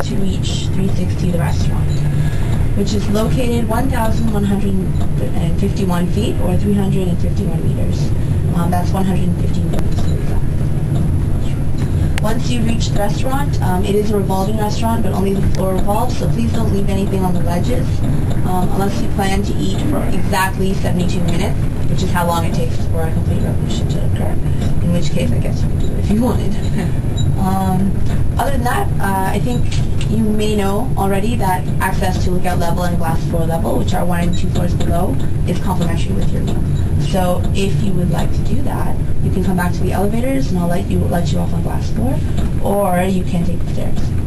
to reach 360 the restaurant, which is located 1,151 feet or 351 meters. Um, that's 115 meters. Once you reach the restaurant, um, it is a revolving restaurant, but only the floor revolves, so please don't leave anything on the ledges um, unless you plan to eat for exactly 72 minutes, which is how long it takes for a complete revolution to occur, in which case I guess you could do it if you wanted. um, other than that, I think you may know already that access to lookout level and glass floor level, which are one and two floors below, is complimentary with your meal. So if you would like to do that, you can come back to the elevators and I'll let you let you off on glass floor, or you can take the stairs.